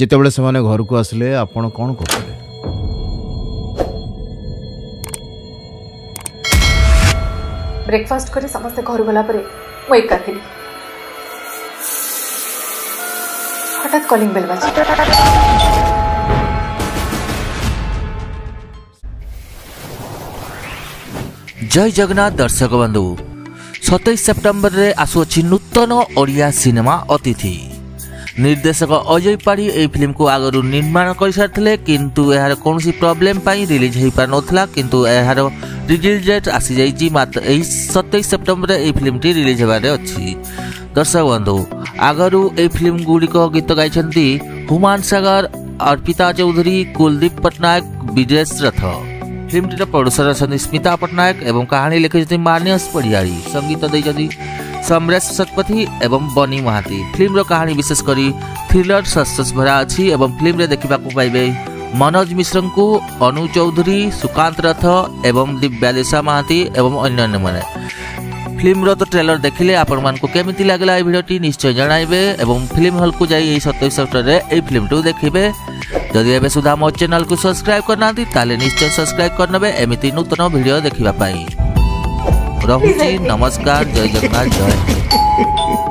ଯେତେବେଳେ ସେମାନେ ଘରକୁ ଆସିଲେ ଆପଣ କ'ଣ କରୁଥିଲେ ବ୍ରେକଫାଷ୍ଟ କରି ସମସ୍ତେ ଘରୁ ଗଲା ପରେ ମୁଁ ଏକା ଥିଲି ହଠାତ୍ କଲିଂ ବେଲ୍ ବାଜି ଜୟ ଜଗନ୍ନାଥ ଦର୍ଶକ ବନ୍ଧୁ ସତେଇଶ ସେପ୍ଟେମ୍ବରରେ ଆସୁଅଛି ନୂତନ ଓଡ଼ିଆ ସିନେମା ଅତିଥି ନିର୍ଦ୍ଦେଶକ ଅଜୟ ପାଢ଼ୀ ଏହି ଫିଲ୍ମକୁ ଆଗରୁ ନିର୍ମାଣ କରିସାରିଥିଲେ କିନ୍ତୁ ଏହାର କୌଣସି ପ୍ରୋବ୍ଲେମ୍ ପାଇଁ ରିଲିଜ୍ ହୋଇପାରିନଥିଲା କିନ୍ତୁ ଏହାର ରିଲିଜ୍ ଡେଟ୍ ଆସିଯାଇଛି ମାତ୍ର ଏହି ସତେଇଶ ସେପ୍ଟେମ୍ବରରେ ଏହି ଫିଲ୍ମଟି ରିଲିଜ୍ ହେବାରେ ଅଛି ଦର୍ଶକ ବନ୍ଧୁ ଆଗରୁ ଏହି ଫିଲ୍ମ ଗୁଡ଼ିକ ଗୀତ ଗାଇଛନ୍ତି ହୁମାନ ସାଗର ଅର୍ପିତା ଚୌଧୁରୀ କୁଲଦୀପ ପଟ୍ଟନାୟକ ବିଜେଶ ରଥ ଫିଲ୍ମଟିର ପ୍ରଡୁସର ଅଛନ୍ତି ସ୍ମିତା ପଟ୍ଟନାୟକ ଏବଂ କାହାଣୀ ଲେଖିଛନ୍ତି ମାନିୟସ ପଡ଼ିଆରୀ ସଙ୍ଗୀତ ଦେଇଛନ୍ତି ସମରେଶ ଶତପଥୀ ଏବଂ ବନି ମହାନ୍ତି ଫିଲ୍ମର କାହାଣୀ ବିଶେଷ କରି ଥ୍ରିଲର ସସ୍ପେନ୍ସ ଭରା ଅଛି ଏବଂ ଫିଲ୍ମରେ ଦେଖିବାକୁ ପାଇବେ ମନୋଜ ମିଶ୍ରଙ୍କୁ ଅନୁ ଚୌଧୁରୀ ସୁକାନ୍ତ ରଥ ଏବଂ ଦିବ୍ୟାଲିସା ମହାନ୍ତି ଏବଂ ଅନ୍ୟାନ୍ୟମାନେ ଫିଲ୍ମର ତ ଟ୍ରେଲର ଦେଖିଲେ ଆପଣମାନଙ୍କୁ କେମିତି ଲାଗିଲା ଏହି ଭିଡ଼ିଓଟି ନିଶ୍ଚୟ ଜଣାଇବେ ଏବଂ ଫିଲ୍ମ ହଲ୍କୁ ଯାଇ ଏହି ସତେଇଶ ଅକ୍ଟୋବରରେ ଏହି ଫିଲ୍ମଟିକୁ ଦେଖିବେ ଯଦି ଏବେ ସୁଦ୍ଧା ମୋ ଚ୍ୟାନେଲକୁ ସବସ୍କ୍ରାଇବ୍ କରିନାହାନ୍ତି ତାହେଲେ ନିଶ୍ଚୟ ସବସ୍କ୍ରାଇବ୍ କରିନେବେ ଏମିତି ନୂତନ ଭିଡ଼ିଓ ଦେଖିବା ପାଇଁ रहू नमस्कार जय जगन्नाथ जय